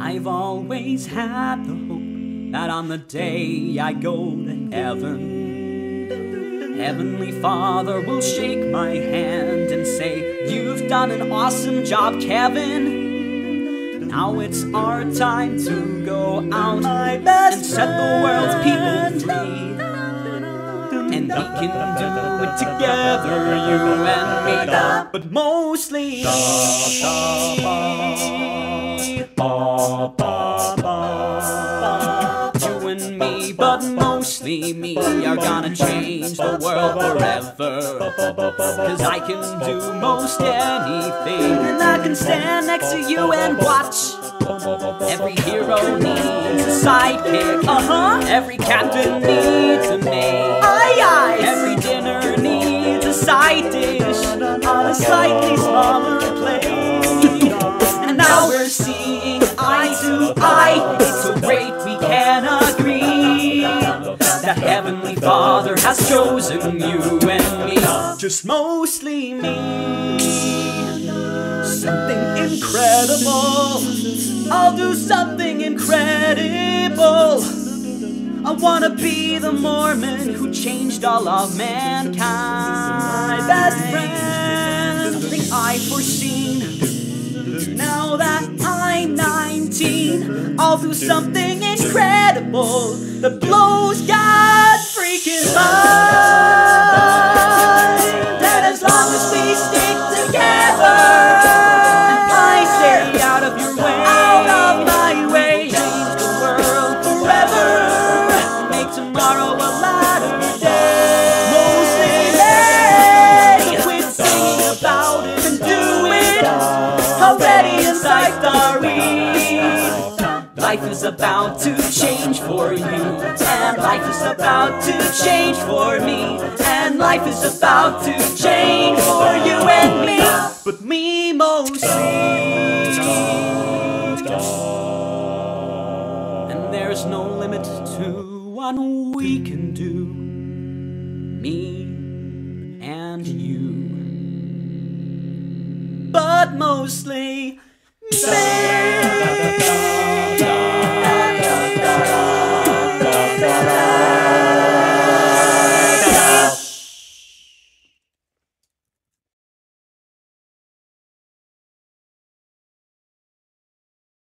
I've always had the hope that on the day I go to heaven, Heavenly Father will shake my hand and say, You've done an awesome job, Kevin. Now it's our time to go out and set the world's people free. And we can do it together, you and me. But mostly, you and me, but mostly me are gonna change the world forever. Cause I can do most anything, and I can stand next to you and watch. Every hero needs a sidekick. Uh huh. Every captain needs side dish on a slightly smaller plate. And now we're seeing eye to eye. It's so great we can agree. The Heavenly Father has chosen you and me. Just mostly me. Something incredible. I'll do something incredible. Wanna be the Mormon who changed all of mankind. My best friend, something I foreseen. Now that I'm 19, I'll do something incredible that blows God's How ready and psyched are we? Life is about to change for you, and life is about to change for me, and life is about to change for you and me, but me mostly. And there's no limit to what we can do, me and you, mostly me.